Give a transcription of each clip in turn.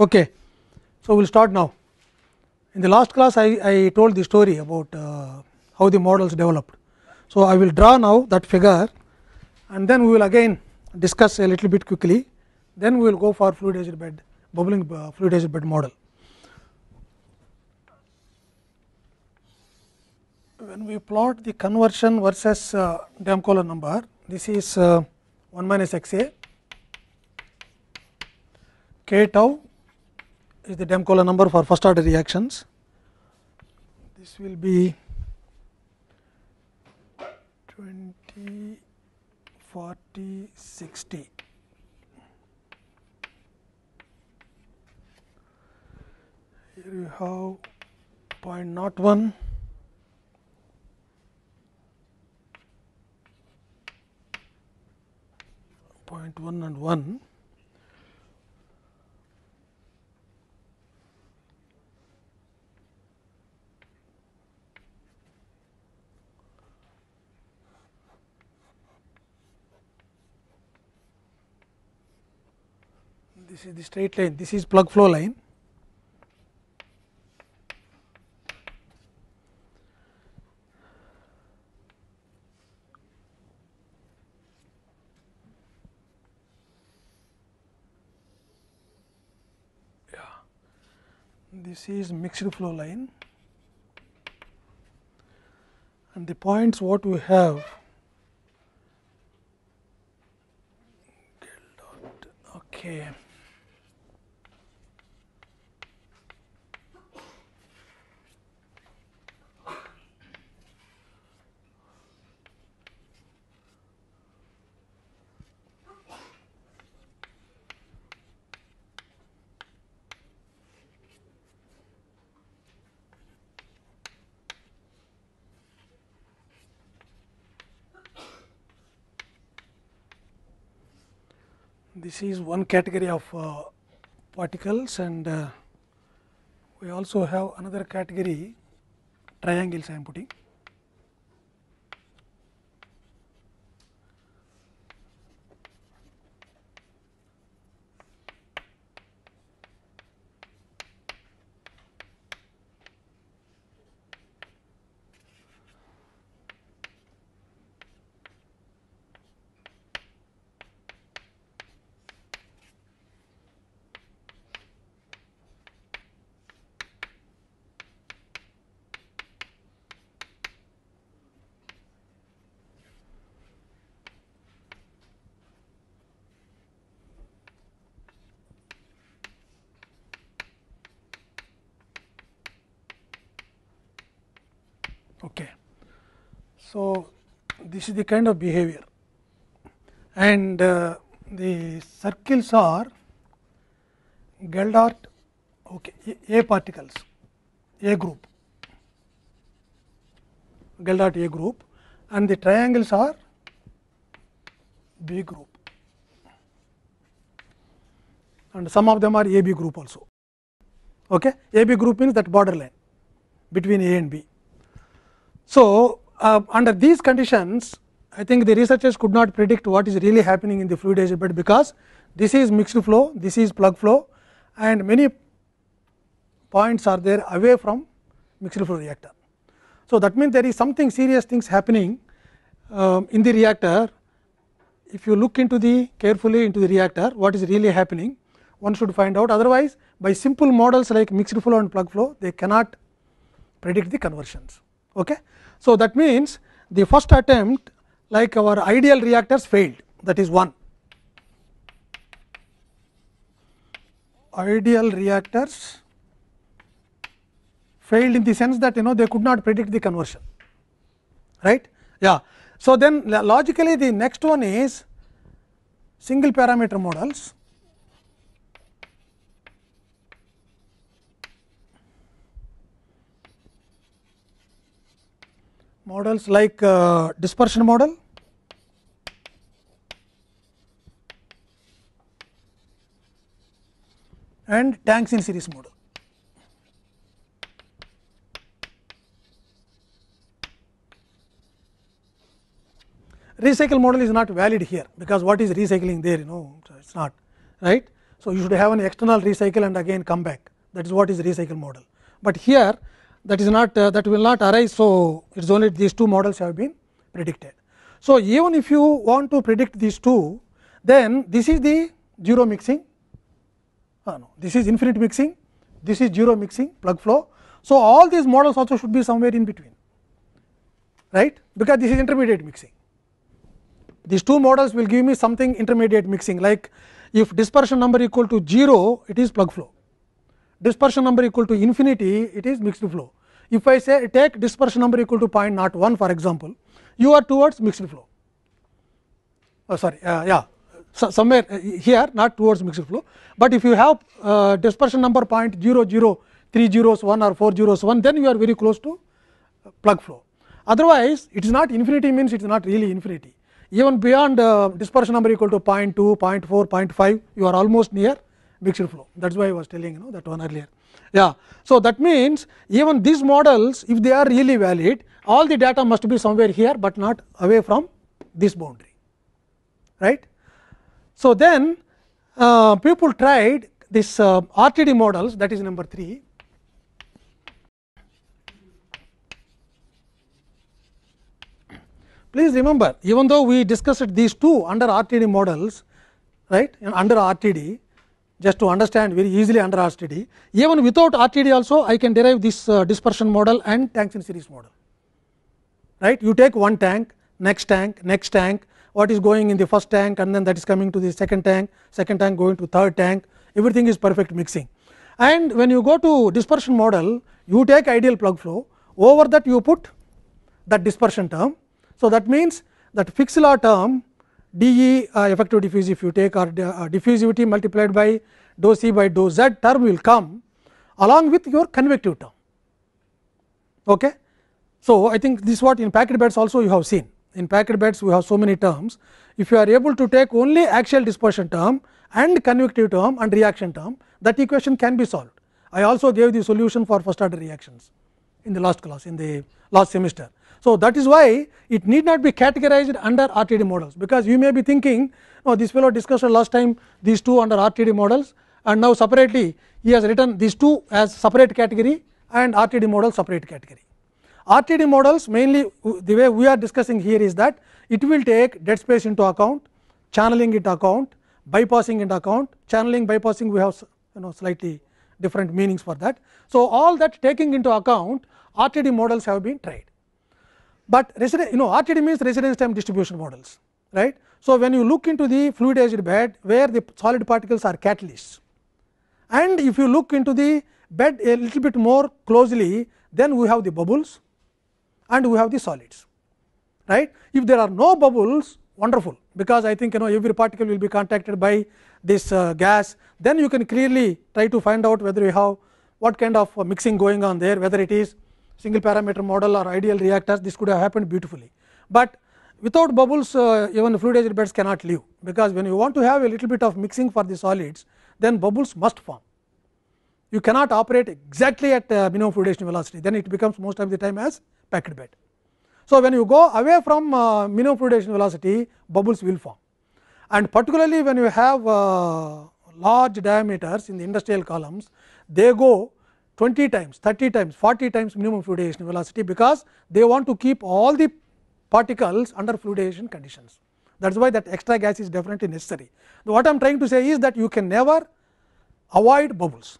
Okay. So, we will start now. In the last class, I, I told the story about uh, how the models developed. So, I will draw now that figure and then we will again discuss a little bit quickly, then we will go for fluidized bed, bubbling uh, fluidized bed model. When we plot the conversion versus uh, Damkohler number, this is uh, 1 minus x a, k tau is the Damkohler number for first order reactions. This will be 20, 40, 60. Here you have point not 1. Point one and one. This is the straight line this is plug flow line. Yeah. This is mixed flow line. And the points what we have okay this is one category of uh, particles and uh, we also have another category triangles I am putting. Okay. So, this is the kind of behavior and uh, the circles are Geldart okay, A, A particles, A group, Geldart A group and the triangles are B group and some of them are a b group also. Okay. a b group means that borderline between A and B. So, uh, under these conditions I think the researchers could not predict what is really happening in the fluidized bed, because this is mixed flow, this is plug flow and many points are there away from mixed flow reactor. So, that means there is something serious things happening um, in the reactor. If you look into the carefully into the reactor what is really happening one should find out otherwise by simple models like mixed flow and plug flow they cannot predict the conversions. Okay. So, that means the first attempt like our ideal reactors failed that is one. Ideal reactors failed in the sense that you know they could not predict the conversion right. Yeah. So, then logically the next one is single parameter models models like uh, dispersion model and tanks in series model. Recycle model is not valid here, because what is recycling there you know it is not right. So, you should have an external recycle and again come back that is what is recycle model, but here that is not uh, that will not arise. So, it is only these two models have been predicted. So, even if you want to predict these two then this is the 0 mixing uh, no, this is infinite mixing this is 0 mixing plug flow. So, all these models also should be somewhere in between right because this is intermediate mixing. These two models will give me something intermediate mixing like if dispersion number equal to 0 it is plug flow, dispersion number equal to infinity it is mixed flow. If I say take dispersion number equal to 0.01 for example, you are towards mixed flow oh, sorry uh, yeah so somewhere uh, here not towards mixed flow, but if you have uh, dispersion number 0.00 zeros 1 or 4 zeros 1 then you are very close to plug flow. Otherwise, it is not infinity means it is not really infinity even beyond uh, dispersion number equal to 0 0.2, 0 0.4, 0.5 you are almost near mixed flow that is why I was telling you know that one earlier. Yeah. So, that means even these models if they are really valid all the data must be somewhere here, but not away from this boundary right. So, then uh, people tried this uh, RTD models that is number 3 Please remember even though we discussed these two under RTD models right under RTD just to understand very easily under RTD even without RTD also I can derive this uh, dispersion model and tanks in series model. Right? You take one tank next tank next tank what is going in the first tank and then that is coming to the second tank second tank going to third tank everything is perfect mixing. And when you go to dispersion model you take ideal plug flow over that you put that dispersion term. So, that means that Fick's law term dE uh, effective diffuse if you take our uh, diffusivity multiplied by dou c by dou z term will come along with your convective term. Okay. So, I think this is what in packed beds also you have seen in packed beds we have so many terms if you are able to take only axial dispersion term and convective term and reaction term that equation can be solved. I also gave the solution for first order reactions in the last class in the last semester. So, that is why it need not be categorized under RTD models, because you may be thinking oh, this fellow discussed last time these two under RTD models and now separately he has written these two as separate category and RTD model separate category. RTD models mainly the way we are discussing here is that it will take dead space into account, channeling into account, bypassing into account, channeling bypassing we have you know slightly different meanings for that. So, all that taking into account RTD models have been tried but you know RTD means residence time distribution models right. So, when you look into the fluidized bed where the solid particles are catalysts and if you look into the bed a little bit more closely then we have the bubbles and we have the solids right. If there are no bubbles wonderful because I think you know every particle will be contacted by this uh, gas then you can clearly try to find out whether you have what kind of uh, mixing going on there whether it is single parameter model or ideal reactors this could have happened beautifully. But without bubbles uh, even fluidized beds cannot live because when you want to have a little bit of mixing for the solids then bubbles must form. You cannot operate exactly at uh, minimum fluidization velocity then it becomes most of the time as packed bed. So, when you go away from uh, minimum fluidization velocity bubbles will form and particularly when you have uh, large diameters in the industrial columns they go 20 times, 30 times, 40 times minimum fluidization velocity, because they want to keep all the particles under fluidization conditions. That is why that extra gas is definitely necessary. What I am trying to say is that you can never avoid bubbles,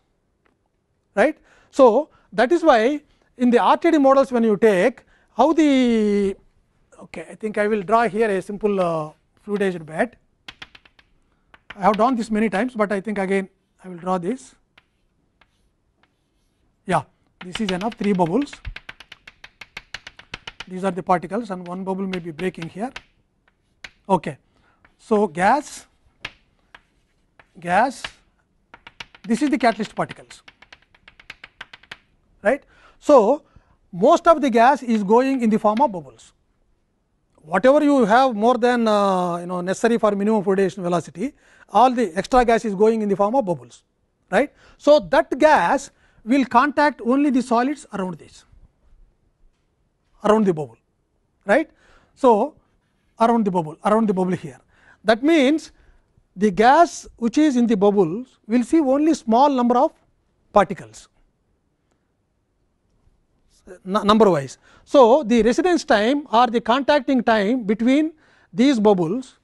right. So, that is why in the RTD models when you take how the okay, I think I will draw here a simple uh, fluidized bed. I have done this many times, but I think again I will draw this yeah this is enough 3 bubbles these are the particles and one bubble may be breaking here. Okay. So, gas gas this is the catalyst particles right. So, most of the gas is going in the form of bubbles whatever you have more than uh, you know necessary for minimum fluidization velocity all the extra gas is going in the form of bubbles right. So, that gas will contact only the solids around this around the bubble right. So, around the bubble around the bubble here that means the gas which is in the bubbles will see only small number of particles number wise. So, the residence time or the contacting time between these bubbles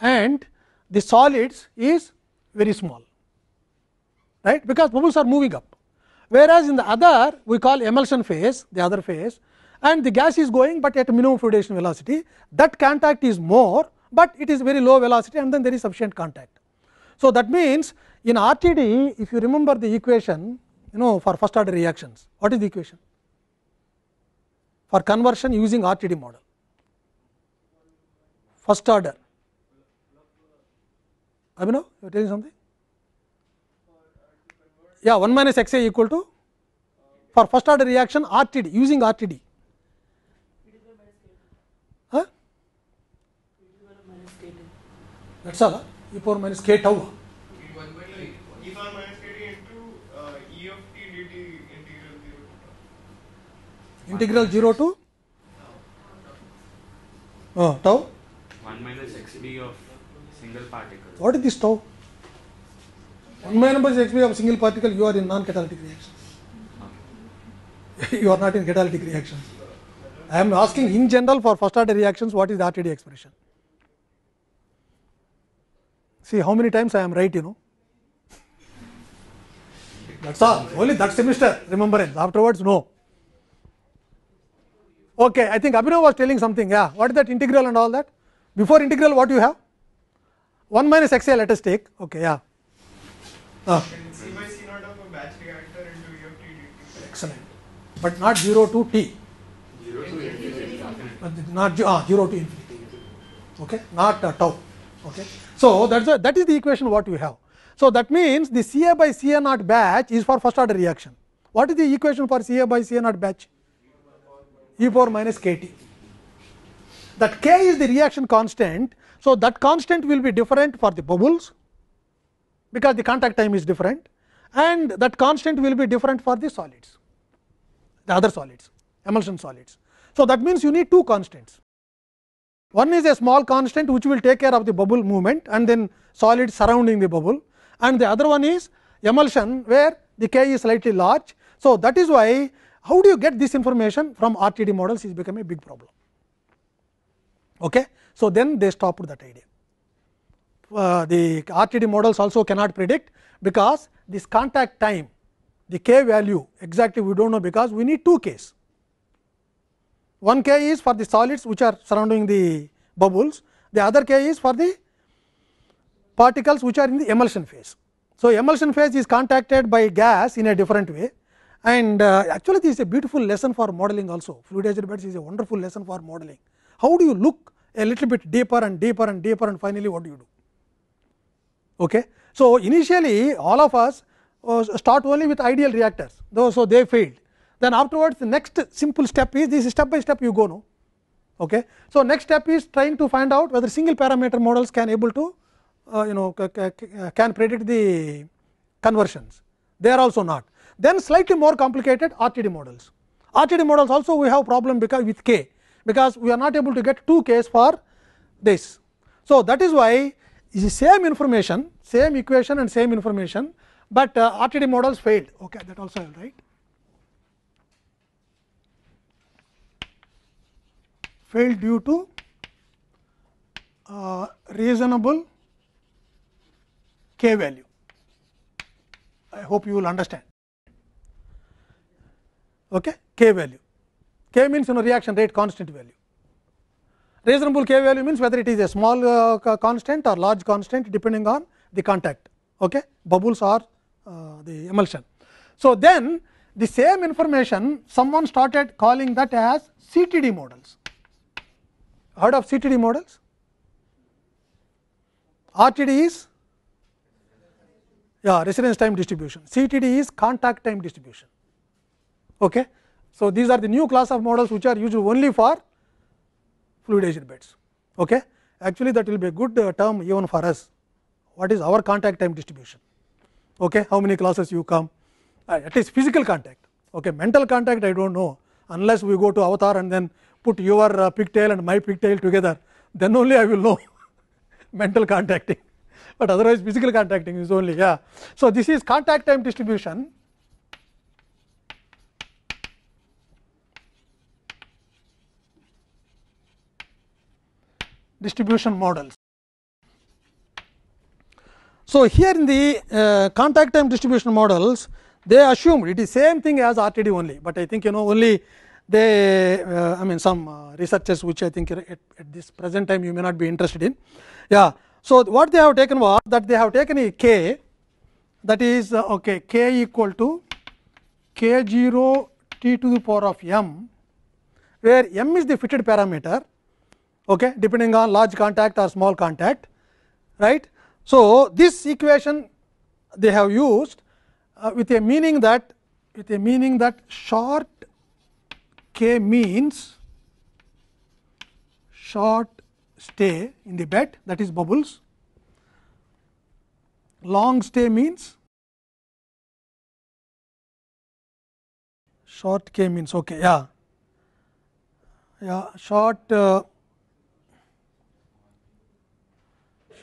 and the solids is very small right because bubbles are moving up whereas in the other we call emulsion phase the other phase and the gas is going, but at minimum fluidization velocity. That contact is more, but it is very low velocity and then there is sufficient contact. So, that means in RTD if you remember the equation you know for first order reactions what is the equation? For conversion using RTD model. First order. Abhinav you are telling something yeah 1 minus x a equal to for first order reaction RTD using RTD huh? that's all huh? e power minus k tau e uh, e integral 0 to integral 0 to oh, tau 1 minus xb of single particle. what is this tau 1 minus xb of single particle you are in non catalytic reactions you are not in catalytic reactions i am asking in general for first order reactions what is the rtd expression? See how many times i am right you know? That's all. Only that semester remembrance. Afterwards no. Okay i think abhinav was telling something yeah. What is that integral and all that? Before integral what you have? 1 minus xa let us take. Okay yeah C by c naught of a batch reactor into of t excellent. But not 0 to t. 0 to infinity. But not ge- ah, 0 to infinity. Okay? Not uh, tau. Okay? So that's a, that is the equation what we have. So that means the ca by ca naught batch is for first order reaction. What is the equation for ca by ca naught batch? E power minus kt that k is the reaction constant. So that constant will be different for the bubbles because the contact time is different and that constant will be different for the solids the other solids emulsion solids so that means you need two constants one is a small constant which will take care of the bubble movement and then solids surrounding the bubble and the other one is emulsion where the k is slightly large. So, that is why how do you get this information from RTD models is become a big problem. Okay. So, then they stopped that idea. Uh, the RTD models also cannot predict because this contact time the k value exactly we do not know because we need two k's. One k is for the solids which are surrounding the bubbles, the other k is for the particles which are in the emulsion phase. So, emulsion phase is contacted by gas in a different way and uh, actually this is a beautiful lesson for modeling also fluidized beds is a wonderful lesson for modeling. How do you look a little bit deeper and deeper and deeper and finally what do you do? Okay. So, initially all of us uh, start only with ideal reactors though so they failed. Then afterwards the next simple step is this step by step you go no? Okay? So next step is trying to find out whether single parameter models can able to uh, you know ca- can predict the conversions. They are also not. Then slightly more complicated rtd models. Rtd models also we have problem because with k because we are not able to get two k's for this. So that is why is the same information same equation and same information but uh, rtd models failed okay that also i will write failed due to uh, reasonable k value. I hope you will understand. Okay, k value. K means you know reaction rate constant value. Reasonable k value means whether it is a small uh, constant or large constant depending on the contact. Okay, bubbles or uh, the emulsion. So then the same information someone started calling that as CTD models. Heard of CTD models? RTD is yeah, residence time distribution. CTD is contact time distribution. Okay. So, these are the new class of models which are used only for fluidized beds. Okay. Actually, that will be a good uh, term even for us. What is our contact time distribution? Okay. How many classes you come? Uh, at least physical contact. Okay. Mental contact I do not know unless we go to avatar and then put your uh, pigtail and my pigtail together then only I will know mental contacting. but otherwise physical contacting is only yeah. So, this is contact time distribution distribution models. So, here in the uh, contact time distribution models, they assumed it is same thing as RTD only, but I think you know only they uh, I mean some uh, researchers which I think at, at this present time you may not be interested in. Yeah. So, what they have taken was that they have taken a k that is uh, okay k equal to k 0 t to the power of m, where m is the fitted parameter okay, depending on large contact or small contact right. So, this equation they have used uh, with a meaning that with a meaning that short k means short stay in the bed that is bubbles, long stay means short k means okay yeah. Yeah short uh,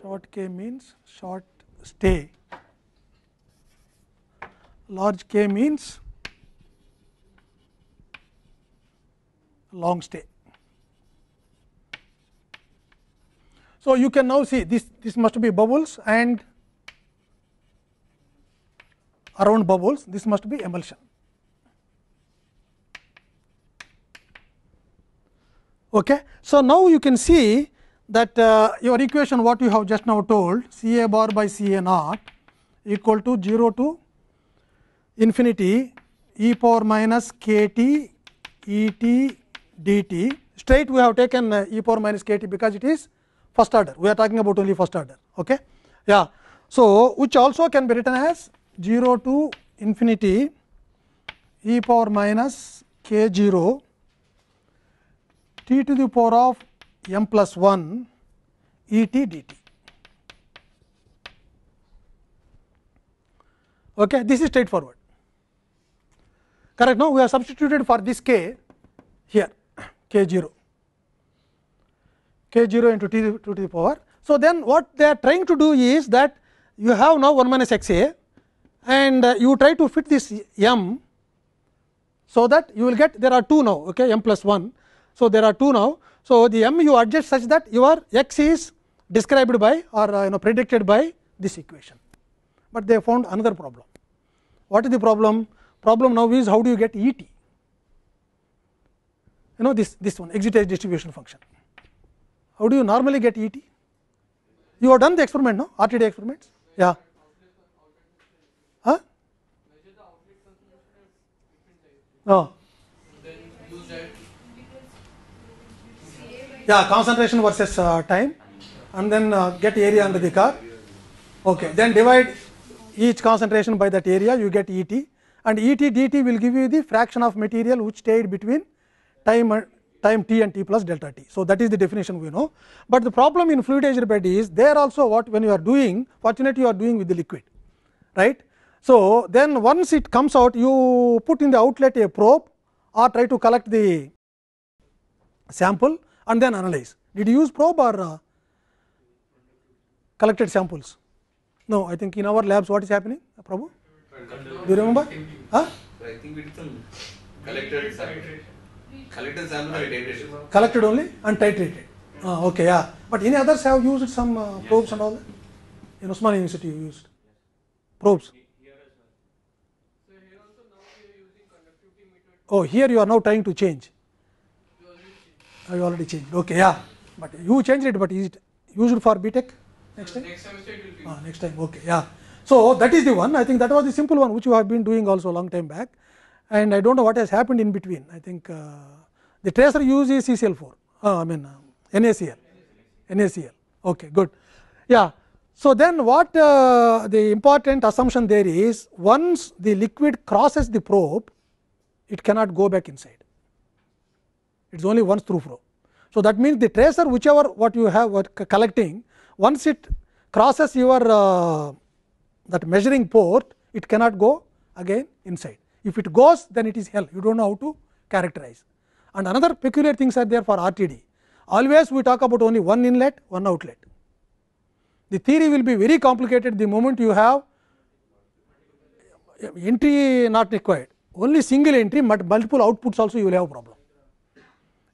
short k means short stay large k means long stay. So, you can now see this this must be bubbles and around bubbles this must be emulsion. Okay. So, now you can see that uh, your equation what you have just now told C A bar by C A naught equal to 0 to infinity e power minus k t e t d t. Straight we have taken uh, e power minus k t because it is first order. We are talking about only first order. Okay? Yeah. So which also can be written as 0 to infinity e power minus k 0 t to the power of m plus 1 e t d t. Okay, this is straightforward. Correct? Now, we have substituted for this k here k 0 k 0 into t to the power. So, then what they are trying to do is that you have now 1 minus x a and uh, you try to fit this m. So, that you will get there are 2 now okay, m plus 1. So, there are 2 now. So, the m you adjust such that your x is described by or uh, you know predicted by this equation, but they found another problem. What is the problem? Problem now is how do you get E t? You know this this one excitation distribution function. How do you normally get E t? You have done the experiment, no RTD experiments? Yeah. Huh? No. Yeah, concentration versus uh, time, and then uh, get area under the car. Okay, then divide each concentration by that area, you get E t, and E t dt will give you the fraction of material which stayed between time time t and t plus delta t. So, that is the definition we know, but the problem in fluidized bed is there also what when you are doing fortunately you are doing with the liquid right. So, then once it comes out you put in the outlet a probe or try to collect the sample and then analyze. Did you use probe or uh, collected samples? No, I think in our labs what is happening Prabhu? Do you remember? Huh? I think we did some collected sample. Collected sample and titrated. collected only and titrated. Ah, okay, yeah. But any others have used some uh, probes and all that? In Osmania University, you used probes. Oh, here you are now trying to change. You already changed. Okay, yeah. But you changed it, but is it used for BTech next time? Next semester it will be. Ah, next time, okay, yeah. So, that is the one, I think that was the simple one which you have been doing also a long time back and I do not know what has happened in between. I think uh, the tracer use is CCl4, uh, I mean uh, NaCl, NaCl, okay, good. Yeah. So, then what uh, the important assumption there is once the liquid crosses the probe, it cannot go back inside, it is only once through flow. So, that means the tracer whichever what you have what collecting once it crosses your uh, that measuring port it cannot go again inside. If it goes then it is hell you do not know how to characterize. And another peculiar things are there for RTD always we talk about only one inlet one outlet. the theory will be very complicated the moment you have entry not required only single entry but multiple outputs also you will have problem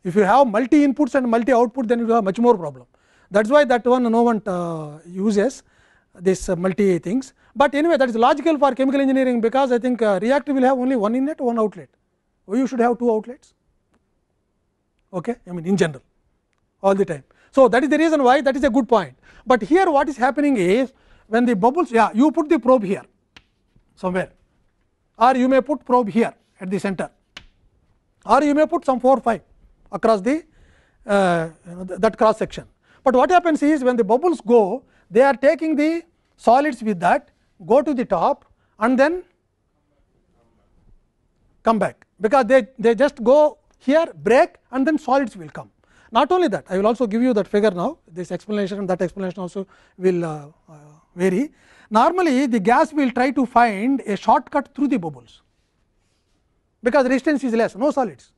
if you have multi inputs and multi output then you have much more problem. That is why that one no one uh, uses this uh, multi things. But anyway that is logical for chemical engineering because i think uh, reactor will have only one inlet one outlet. Or you should have two outlets. Okay? I mean in general all the time. So that is the reason why that is a good point. But here what is happening is when the bubbles yeah you put the probe here somewhere. Or you may put probe here at the center. Or you may put some 4 5 across the uh, that cross section. But what happens is when the bubbles go they are taking the solids with that go to the top and then come back because they, they just go here break and then solids will come. Not only that I will also give you that figure now this explanation and that explanation also will uh, uh, vary. Normally the gas will try to find a shortcut through the bubbles because resistance is less no solids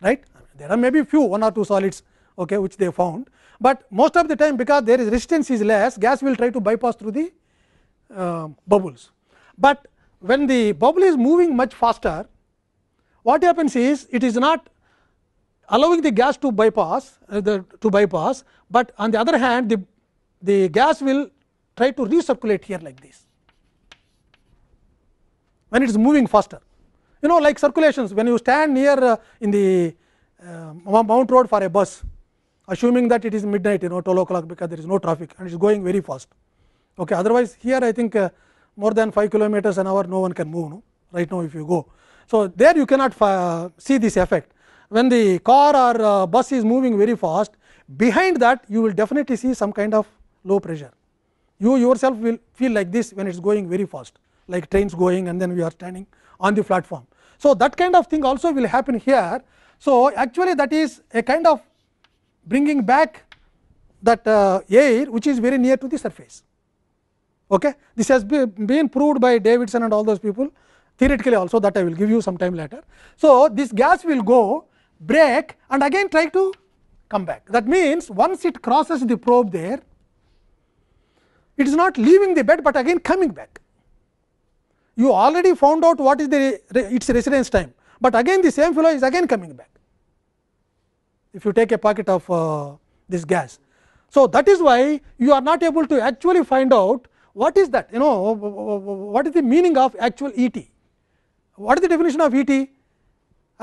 right there are maybe few one or two solids okay, which they found, but most of the time because there is resistance is less gas will try to bypass through the uh, bubbles. But when the bubble is moving much faster what happens is it is not allowing the gas to bypass uh, the, to bypass, but on the other hand the, the gas will try to recirculate here like this when it is moving faster. You know like circulations when you stand near uh, in the uh, Mount Road for a bus assuming that it is midnight you know 12 o'clock because there is no traffic and it is going very fast. Okay. Otherwise, here I think uh, more than 5 kilometers an hour no one can move no? right now if you go. So, there you cannot uh, see this effect when the car or uh, bus is moving very fast behind that you will definitely see some kind of low pressure. You yourself will feel like this when it is going very fast like trains going and then we are standing on the platform. So, that kind of thing also will happen here. So, actually that is a kind of bringing back that uh, air which is very near to the surface. Okay. This has be, been proved by Davidson and all those people theoretically also that I will give you some time later. So, this gas will go break and again try to come back. That means, once it crosses the probe there, it is not leaving the bed, but again coming back. You already found out what is the its residence time, but again the same fellow is again coming back. If you take a packet of uh, this gas. So, that is why you are not able to actually find out what is that you know what is the meaning of actual E t. What is the definition of E t?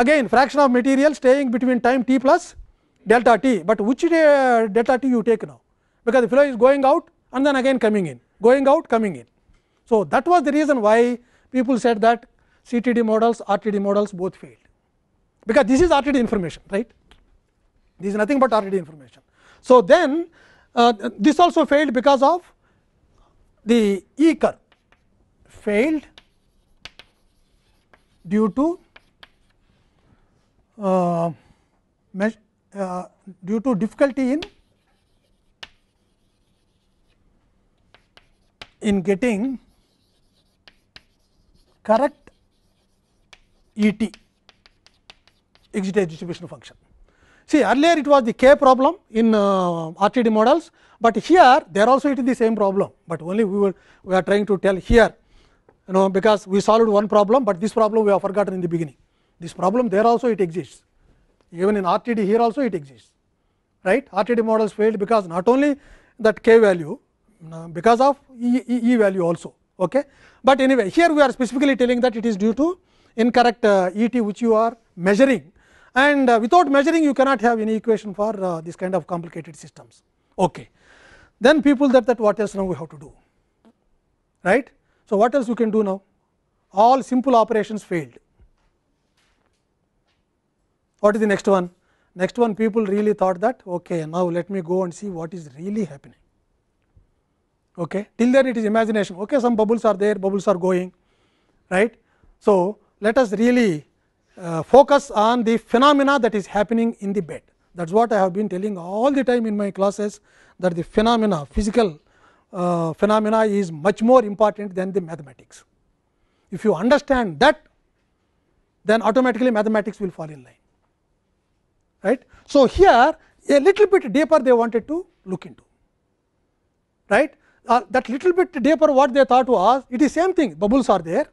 Again fraction of material staying between time t plus delta t, but which uh, delta t you take now because the flow is going out and then again coming in going out coming in. So, that was the reason why people said that CTD models RTD models both failed. Because this is RTD information right? This is nothing but RTD information. So, then uh, this also failed because of the E curve failed due to uh, uh, due to difficulty in in getting correct E t excitation distribution function. See earlier it was the k problem in uh, RTD models, but here there also it is the same problem, but only we were we are trying to tell here you know because we solved one problem, but this problem we have forgotten in the beginning. This problem there also it exists even in RTD here also it exists right. RTD models failed because not only that k value because of e, e, e, value also. Okay. But anyway here we are specifically telling that it is due to incorrect uh, E t which you are measuring and uh, without measuring you cannot have any equation for uh, this kind of complicated systems. Okay. Then people that that what else now we have to do right. So, what else you can do now all simple operations failed. What is the next one? Next one people really thought that okay now let me go and see what is really happening. Okay. Till then it is imagination okay some bubbles are there bubbles are going right. So, let us really uh, focus on the phenomena that is happening in the bed. That is what I have been telling all the time in my classes that the phenomena physical uh, phenomena is much more important than the mathematics. If you understand that then automatically mathematics will fall in line right. So, here a little bit deeper they wanted to look into right uh, that little bit deeper what they thought was it is same thing bubbles are there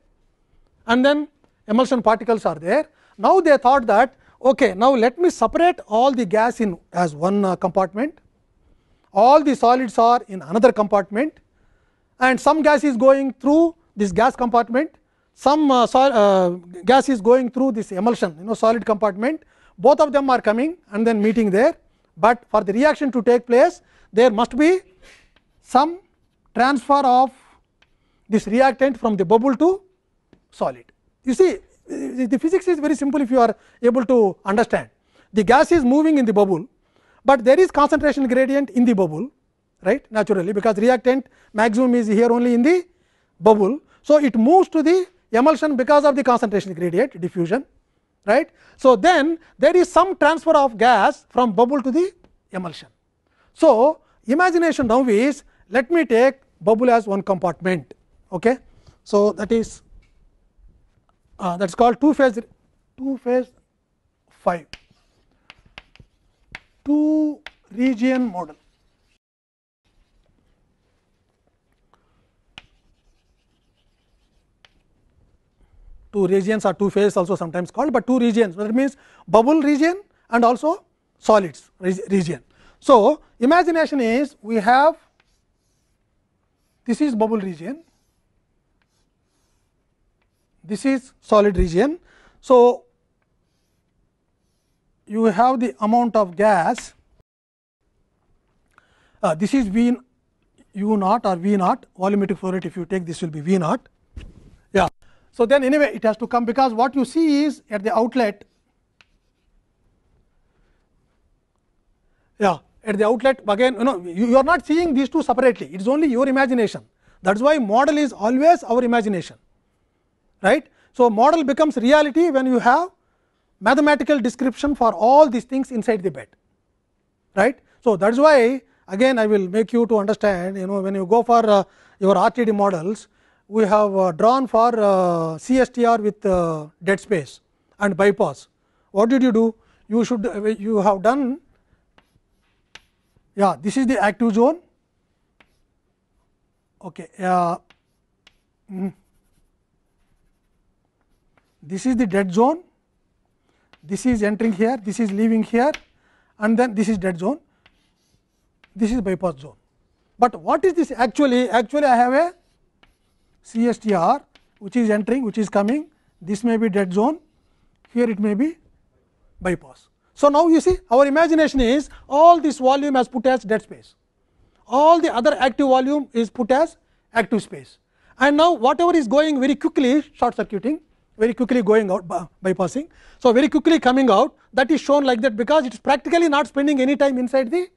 and then emulsion particles are there. Now, they thought that okay, now let me separate all the gas in as one uh, compartment, all the solids are in another compartment and some gas is going through this gas compartment, some uh, sol uh, gas is going through this emulsion you know solid compartment, both of them are coming and then meeting there, but for the reaction to take place there must be some transfer of this reactant from the bubble to solid. You see the physics is very simple if you are able to understand. The gas is moving in the bubble, but there is concentration gradient in the bubble right naturally because reactant maximum is here only in the bubble. So, it moves to the emulsion because of the concentration gradient diffusion right. So, then there is some transfer of gas from bubble to the emulsion. So, imagination now is let me take bubble has one compartment. Okay. So, that is uh, that is called two phase two phase 5 two region model. Two regions or two phases also sometimes called, but two regions that means bubble region and also solids region. So, imagination is we have this is bubble region this is solid region. So, you have the amount of gas uh, this is V u naught or V naught volumetric flow rate if you take this will be V naught. Yeah. So, then anyway it has to come because what you see is at the outlet yeah at the outlet again you know you, you are not seeing these two separately it is only your imagination that is why model is always our imagination right. So, model becomes reality when you have mathematical description for all these things inside the bed right. So, that is why again I will make you to understand you know when you go for uh, your RTD models we have uh, drawn for uh, CSTR with uh, dead space and bypass. What did you do? You should uh, you have done yeah this is the active zone. Okay uh, this is the dead zone, this is entering here, this is leaving here. And then this is dead zone, this is bypass zone. But what is this actually? Actually, I have a CSTR which is entering, which is coming, this may be dead zone, here it may be bypass. So, now you see our imagination is all this volume has put as dead space, all the other active volume is put as active space and now whatever is going very quickly short circuiting very quickly going out bypassing. So, very quickly coming out that is shown like that because it is practically not spending any time inside the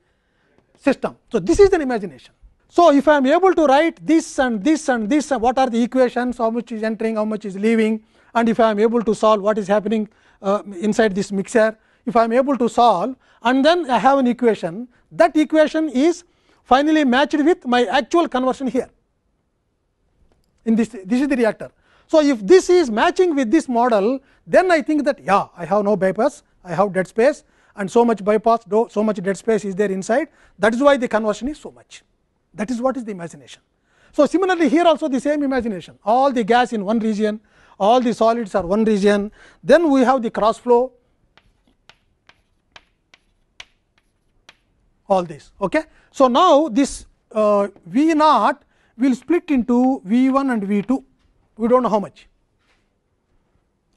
system. So, this is an imagination. So, if I am able to write this and this and this what are the equations how much is entering how much is leaving and if I am able to solve what is happening uh, inside this mixer if I am able to solve and then I have an equation that equation is finally matched with my actual conversion here in this this is the reactor so, if this is matching with this model, then I think that yeah, I have no bypass, I have dead space and so much bypass, so much dead space is there inside. That is why the conversion is so much. That is what is the imagination. So, similarly here also the same imagination, all the gas in one region, all the solids are one region, then we have the cross flow, all this. Okay. So, now this uh, V naught will split into V 1 and V 2 we do not know how much.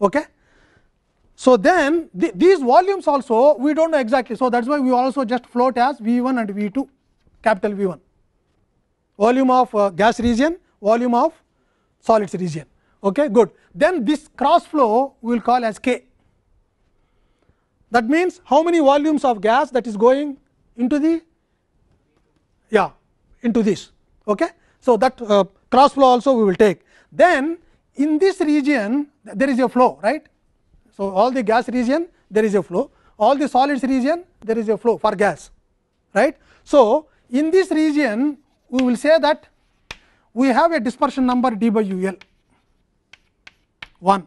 Okay. So, then th these volumes also we do not know exactly. So, that is why we also just float as V 1 and V 2 capital V 1 volume of uh, gas region volume of solids region. Okay, good. Then this cross flow we will call as K. That means, how many volumes of gas that is going into the yeah into this. Okay. So, that uh, cross flow also we will take then in this region there is a flow right. So, all the gas region there is a flow all the solids region there is a flow for gas right. So, in this region we will say that we have a dispersion number d by u l 1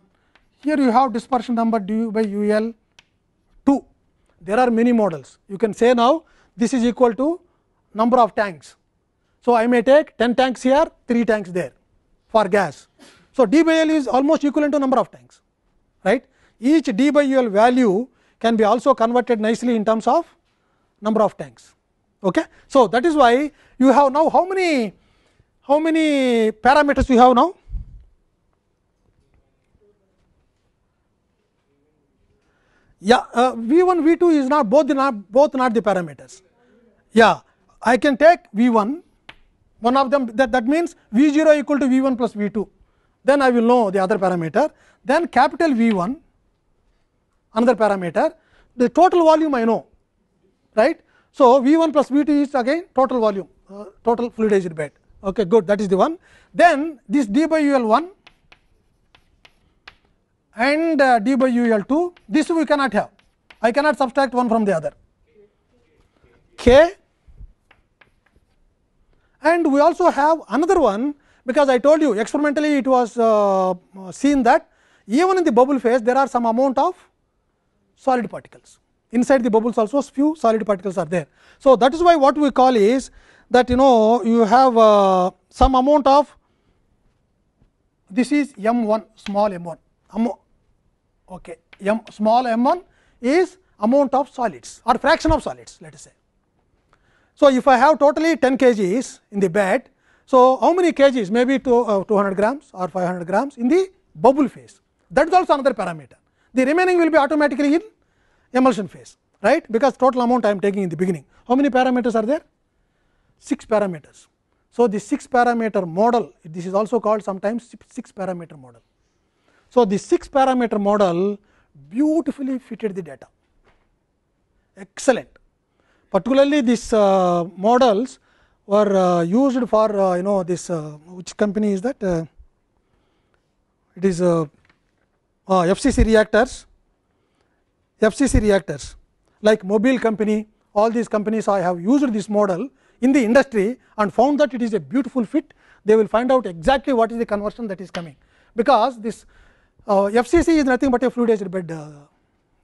here you have dispersion number d by u l 2 there are many models you can say now this is equal to number of tanks. So, I may take 10 tanks here, 3 tanks there for gas. So, d by L is almost equivalent to number of tanks, right. Each d by L value can be also converted nicely in terms of number of tanks. Okay. So, that is why you have now how many how many parameters you have now? Yeah, uh, V 1 V 2 is not both the not both not the parameters. Yeah, I can take V 1 one of them that, that means V 0 equal to V 1 plus V 2 then I will know the other parameter then capital V 1 another parameter the total volume I know right. So, V 1 plus V 2 is again total volume uh, total fluidized bed okay good that is the one then this d by u l 1 and uh, d by u l 2 this we cannot have. I cannot subtract one from the other. K. And we also have another one because I told you experimentally it was uh, seen that even in the bubble phase there are some amount of solid particles. Inside the bubbles also few solid particles are there. So, that is why what we call is that you know you have uh, some amount of this is m 1 small m 1 okay m small m 1 is amount of solids or fraction of solids let us say. So, if I have totally 10 kgs in the bed, so how many kgs maybe to, uh, 200 grams or 500 grams in the bubble phase that is also another parameter. The remaining will be automatically in emulsion phase right because total amount I am taking in the beginning. How many parameters are there? 6 parameters. So, the 6 parameter model this is also called sometimes 6 parameter model. So, the 6 parameter model beautifully fitted the data. Excellent. Particularly these uh, models were uh, used for uh, you know this uh, which company is that? Uh, it is uh, FCC reactors. FCC reactors. Like Mobil company all these companies I have used this model in the industry and found that it is a beautiful fit. They will find out exactly what is the conversion that is coming. Because this FCC is nothing but a fluidized bed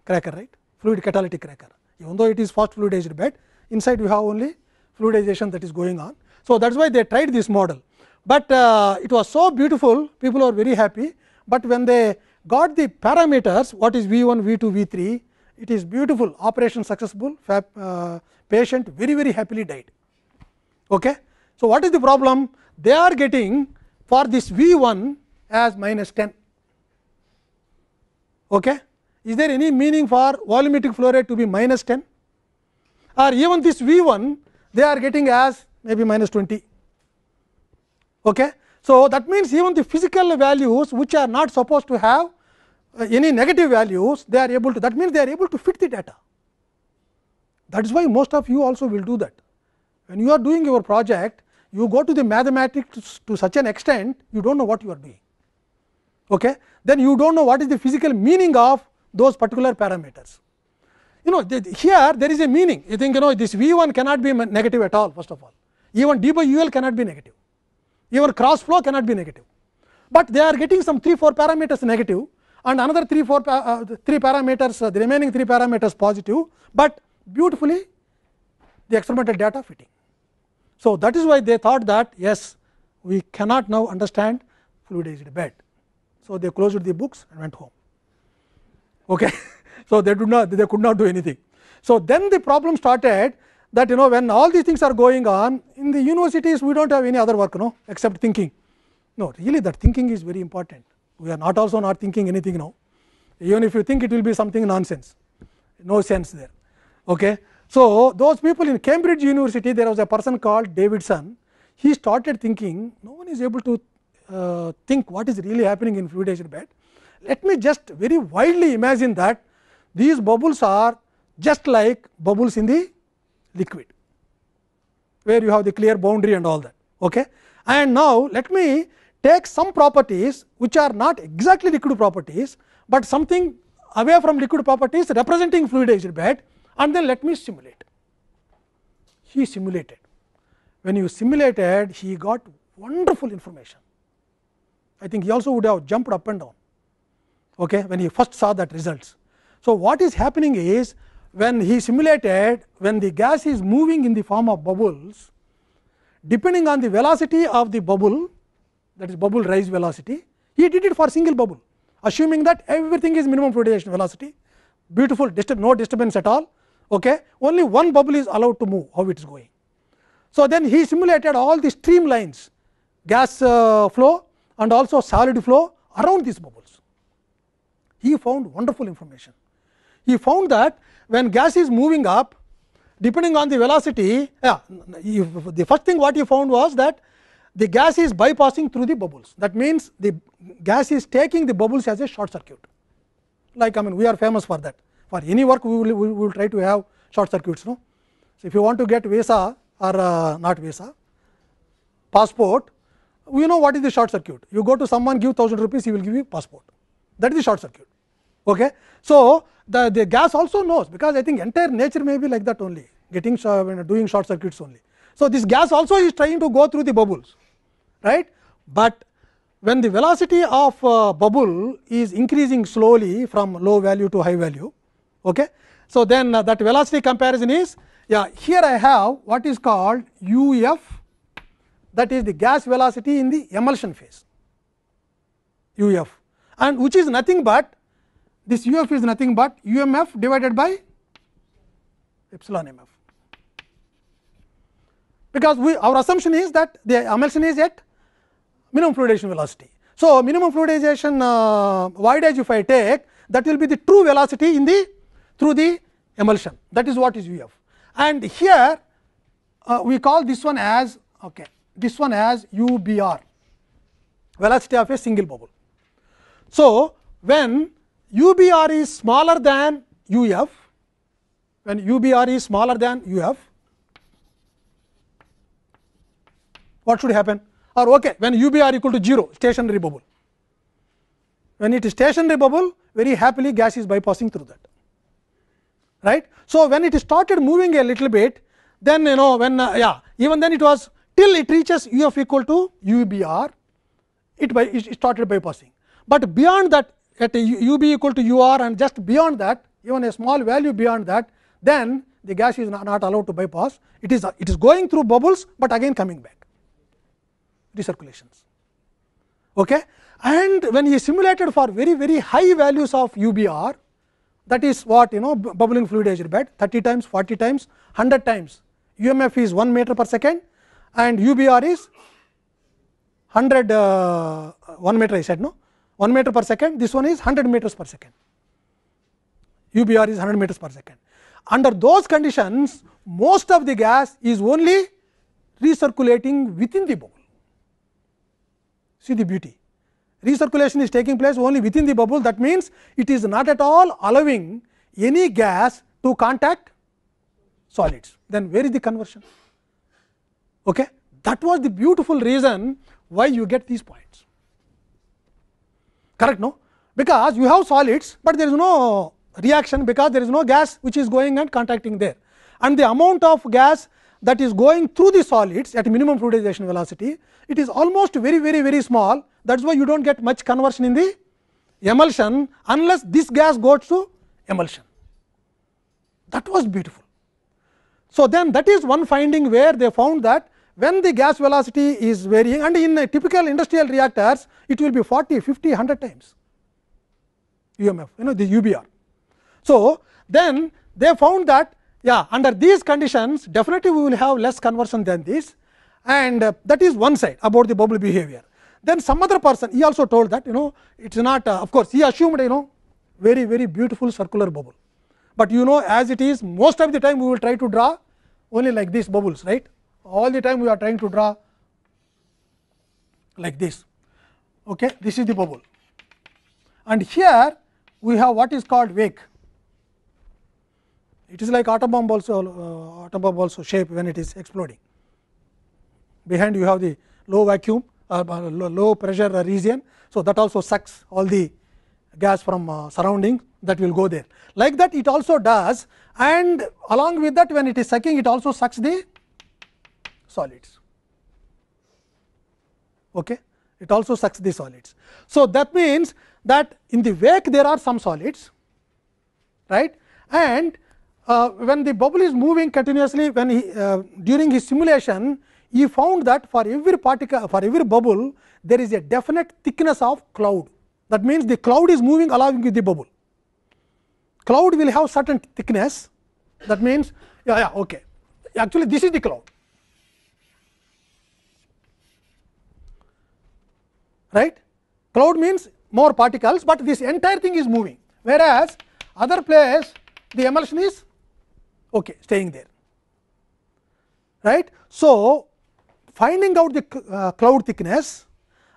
cracker right fluid catalytic cracker even though it is fast fluidized bed inside we have only fluidization that is going on. So, that is why they tried this model, but uh, it was so beautiful people were very happy, but when they got the parameters what is V 1, V 2, V 3 it is beautiful operation successful uh, patient very very happily died. Okay. So, what is the problem they are getting for this V 1 as minus 10 okay. Is there any meaning for volumetric flow rate to be minus 10 or even this V 1 they are getting as maybe minus 20. Okay. So, that means even the physical values which are not supposed to have uh, any negative values they are able to that means they are able to fit the data. That is why most of you also will do that. When you are doing your project you go to the mathematics to such an extent you do not know what you are doing. Okay. Then you do not know what is the physical meaning of those particular parameters. You know here there is a meaning you think you know this V 1 cannot be negative at all first of all even d by u l cannot be negative even cross flow cannot be negative, but they are getting some 3 4 parameters negative and another 3 4 uh, 3 parameters uh, the remaining 3 parameters positive, but beautifully the experimental data fitting. So, that is why they thought that yes we cannot now understand fluidized bed. So, they closed the books and went home. Okay. So, they do not they could not do anything. So, then the problem started that you know when all these things are going on in the universities we do not have any other work no except thinking. No really that thinking is very important. We are not also not thinking anything now even if you think it will be something nonsense no sense there. Okay. So, those people in Cambridge University there was a person called Davidson he started thinking no one is able to uh, think what is really happening in fluidized bed. Let me just very wildly imagine that these bubbles are just like bubbles in the liquid, where you have the clear boundary and all that. Okay. And now, let me take some properties which are not exactly liquid properties, but something away from liquid properties representing fluidized bed and then let me simulate. He simulated. When you simulated, he got wonderful information. I think he also would have jumped up and down okay, when he first saw that results. So, what is happening is when he simulated when the gas is moving in the form of bubbles depending on the velocity of the bubble that is bubble rise velocity he did it for single bubble assuming that everything is minimum fluidization velocity beautiful disturb no disturbance at all okay only one bubble is allowed to move how it is going so then he simulated all the streamlines gas uh, flow and also solid flow around these bubbles. He found wonderful information. He found that when gas is moving up depending on the velocity yeah, he- the first thing what he found was that the gas is bypassing through the bubbles. That means the gas is taking the bubbles as a short circuit. Like I mean we are famous for that. For any work we will, we will try to have short circuits no? So if you want to get visa or uh, not visa passport we know what is the short circuit? You go to someone give 1000 rupees he will give you passport. That is the short circuit. Okay? So the the gas also knows because i think entire nature may be like that only getting sh- doing short circuits only. So this gas also is trying to go through the bubbles right? But when the velocity of uh, bubble is increasing slowly from low value to high value okay? So then uh, that velocity comparison is yeah here i have what is called uf that is the gas velocity in the emulsion phase uf and which is nothing but this uf is nothing but umf divided by epsilon mf because we our assumption is that the emulsion is at minimum fluidization velocity. So, minimum fluidization uh, edge if I take that will be the true velocity in the through the emulsion. That is what is uf and here uh, we call this one as okay this one as ubr velocity of a single bubble. So, when ubr is smaller than uf when ubr is smaller than uf what should happen? Or okay when ubr equal to 0 stationary bubble. When it is stationary bubble very happily gas is bypassing through that. Right? So when it started moving a little bit then you know when uh, yeah even then it was till it reaches u of equal to ubr it by it started bypassing. But beyond that at u- ub equal to ur and just beyond that even a small value beyond that then the gas is not, not allowed to bypass. It is it is going through bubbles but again coming back. Recirculations. Okay? And when he simulated for very very high values of ubr that is what you know bu- bubbling fluidized bed 30 times 40 times 100 times umf is 1 meter per second and ubr is 100 uh, 1 meter i said no? 1 meter per second. This one is 100 meters per second. Ubr is 100 meters per second. Under those conditions most of the gas is only recirculating within the bubble. See the beauty. Recirculation is taking place only within the bubble. That means it is not at all allowing any gas to contact solids. Then where is the conversion okay? That was the beautiful reason why you get these points. Correct no? Because you have solids but there is no reaction because there is no gas which is going and contacting there. And the amount of gas that is going through the solids at minimum fluidization velocity it is almost very very very small. That is why you do not get much conversion in the emulsion unless this gas goes to emulsion. That was beautiful. So, then that is one finding where they found that when the gas velocity is varying and in a typical industrial reactors it will be 40, 50, 100 times UMF you know the UBR. So, then they found that yeah under these conditions definitely we will have less conversion than this and uh, that is one side about the bubble behavior. Then some other person he also told that you know it is not uh, of course he assumed you know very very beautiful circular bubble but you know as it is most of the time we will try to draw only like these bubbles right all the time we are trying to draw like this. Okay this is the bubble. And here we have what is called wake. It is like atom bomb also uh, atom bomb also shape when it is exploding. Behind you have the low vacuum uh, low, pressure region. So that also sucks all the gas from uh, surrounding that will go there. Like that it also does and along with that when it is sucking it also sucks the solids. Okay? It also sucks the solids. So that means that in the wake there are some solids right? And uh, when the bubble is moving continuously when he uh, during his simulation he found that for every particle for every bubble there is a definite thickness of cloud. That means the cloud is moving along with the bubble. Cloud will have certain thickness. That means yeah yeah okay. Actually this is the cloud right? Cloud means more particles but this entire thing is moving. Whereas other place the emulsion is okay staying there. Right? So finding out the uh, cloud thickness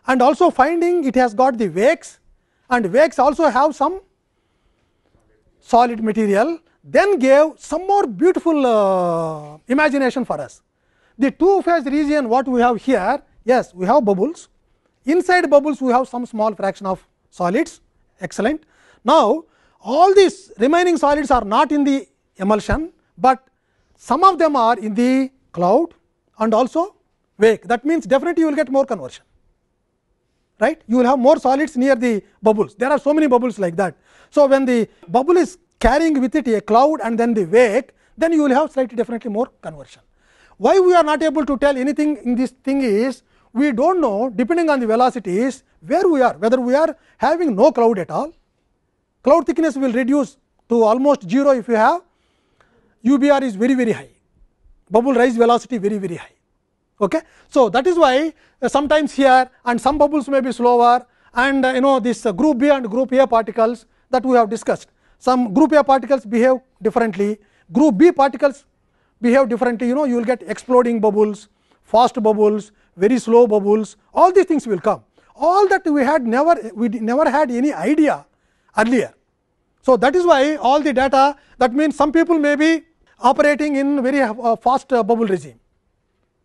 and also finding it has got the wakes and wakes also have some solid material then gave some more beautiful uh, imagination for us. The two phase region what we have here yes we have bubbles inside bubbles we have some small fraction of solids excellent. Now, all these remaining solids are not in the emulsion, but some of them are in the cloud and also wake that means definitely you will get more conversion right you will have more solids near the bubbles there are so many bubbles like that. So, when the bubble is carrying with it a cloud and then the wake then you will have slightly definitely more conversion. Why we are not able to tell anything in this thing is we do not know depending on the velocities where we are whether we are having no cloud at all cloud thickness will reduce to almost 0 if you have UBR is very very high bubble rise velocity very very high. Okay. So, that is why uh, sometimes here and some bubbles may be slower and uh, you know this uh, group B and group A particles that we have discussed. Some group A particles behave differently, group B particles behave differently you know you will get exploding bubbles, fast bubbles, very slow bubbles all these things will come. All that we had never we never had any idea earlier. So, that is why all the data that means some people may be operating in very uh, fast uh, bubble regime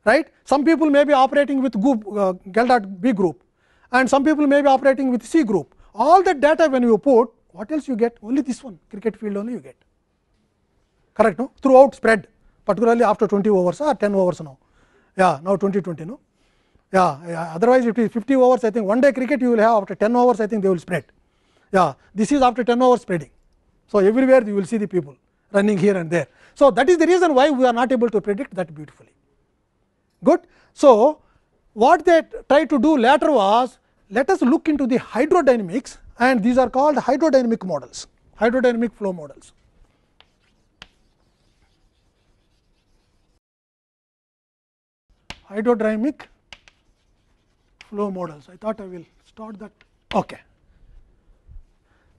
right. Some people may be operating with group uh, Geldart B group and some people may be operating with C group. All that data when you put what else you get only this one cricket field only you get correct no throughout spread particularly after 20 overs or 10 overs now yeah now 20 20 no yeah, yeah otherwise it is 50 overs I think one day cricket you will have after 10 overs I think they will spread yeah this is after 10 hours spreading. So, everywhere you will see the people running here and there. So, that is the reason why we are not able to predict that beautifully good. So, what they tried to do later was let us look into the hydrodynamics and these are called hydrodynamic models hydrodynamic flow models. Hydrodynamic flow models. I thought I will start that. Okay.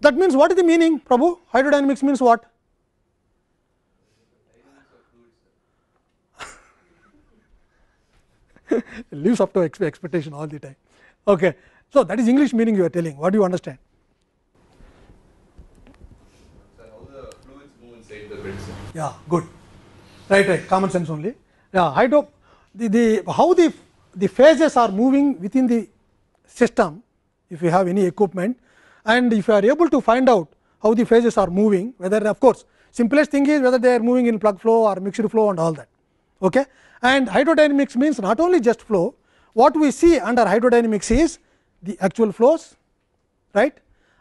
That means what is the meaning Prabhu? Hydrodynamics means what? Lives up to expectation all the time. Okay. So, that is English meaning you are telling. What do you understand? How the fluids move inside the bed, yeah good. Right right. Common sense only. Yeah hydro the, the how the the phases are moving within the system if you have any equipment and if you are able to find out how the phases are moving whether of course simplest thing is whether they are moving in plug flow or mixed flow and all that okay? And hydrodynamics means not only just flow what we see under hydrodynamics is the actual flows right?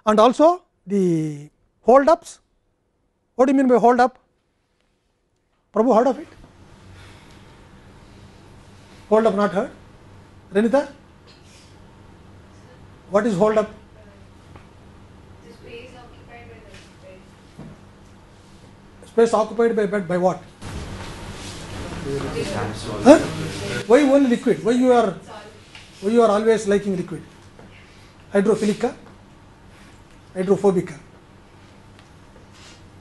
And also the hold ups what do you mean by hold up Prabhu heard of it? Hold up not heard Renita what is hold up The space occupied by the bed. space occupied by bed by what huh? why only liquid why you are why you are always liking liquid hydrophilica hydrophobica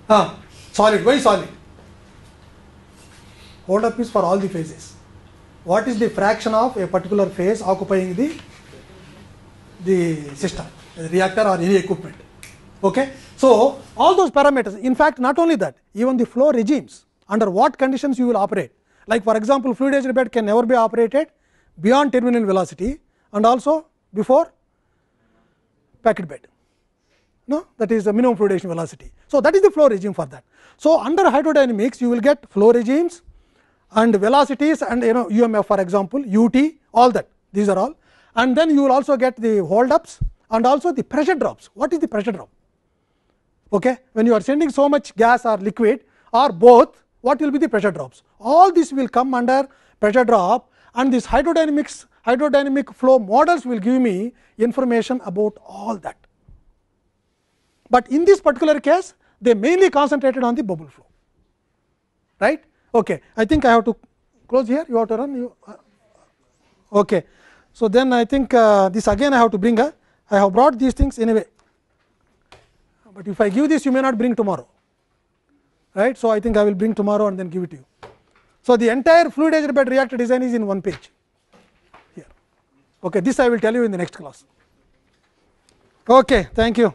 ah solid why solid hold up is for all the phases what is the fraction of a particular phase occupying the the system the reactor or any equipment? Okay? So all those parameters in fact not only that even the flow regimes under what conditions you will operate. Like for example fluidized bed can never be operated beyond terminal velocity and also before packed bed. No? That is the minimum fluidization velocity. So, that is the flow regime for that. So, under hydrodynamics you will get flow regimes and velocities and you know UMF for example, UT all that these are all and then you will also get the hold ups and also the pressure drops. What is the pressure drop? Okay. When you are sending so much gas or liquid or both what will be the pressure drops? All this will come under pressure drop and this hydrodynamics hydrodynamic flow models will give me information about all that. But in this particular case they mainly concentrated on the bubble flow right. Okay. I think I have to close here you have to run you uh, okay. So, then I think uh, this again I have to bring a I have brought these things anyway, but if I give this you may not bring tomorrow right. So, I think I will bring tomorrow and then give it to you. So, the entire fluidized bed reactor design is in one page here. Okay, this I will tell you in the next class. Okay, thank you.